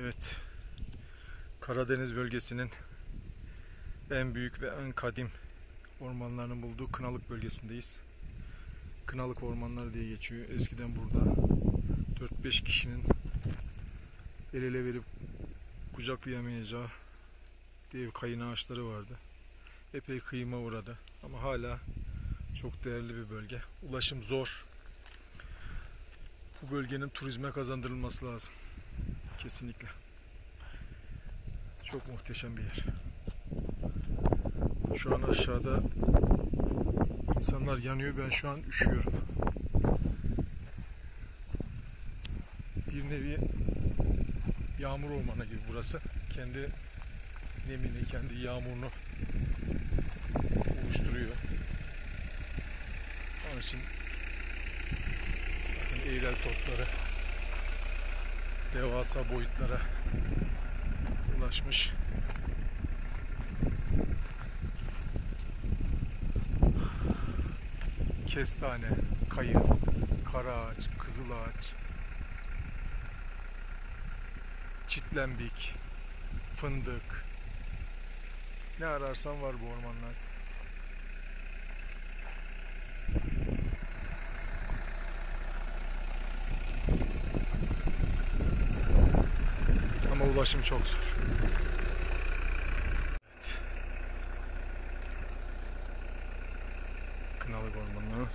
Evet. Karadeniz bölgesinin en büyük ve en kadim ormanlarının bulduğu Kınalık bölgesindeyiz. Kınalık ormanları diye geçiyor. Eskiden burada 4-5 kişinin el ele verip kucaklayamayacağı dev kayın ağaçları vardı. Epey kıyıma uğradı ama hala çok değerli bir bölge. Ulaşım zor. Bu bölgenin turizme kazandırılması lazım. Kesinlikle. Çok muhteşem bir yer. Şu an aşağıda insanlar yanıyor. Ben şu an üşüyorum. Bir nevi yağmur ormanı gibi burası. Kendi nemini, kendi yağmurunu oluşturuyor. Onun için bakın eğrel topları devasa boyutlara ulaşmış. Kestane, kayın, kara ağaç, kızıl ağaç, çitlembik, fındık. Ne ararsan var bu ormanlarda. Ama ulaşım çok zor. Evet. Kınalık ormanları.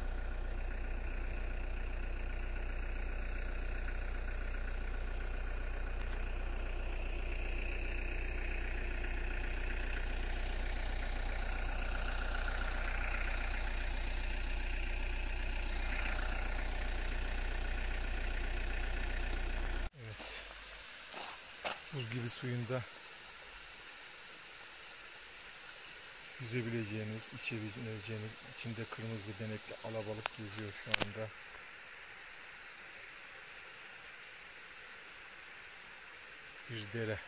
Evet. Buz gibi suyunda yüzebileceğiniz, içebileceğiniz, içinde kırmızı benekli alabalık geziyor şu anda. Bir dere.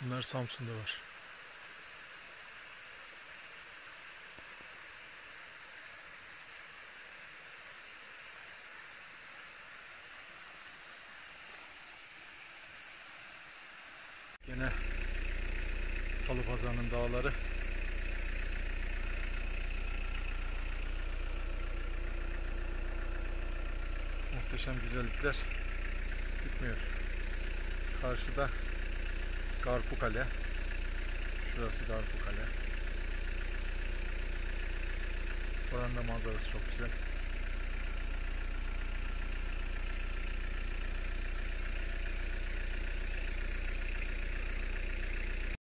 Bunlar Samsun'da var. Salı Pazarı'nın dağları. Muhteşem güzellikler bitmiyor. Karşıda Garpu Kale. Şurası Garpu Kale. Oranın da manzarası çok güzel.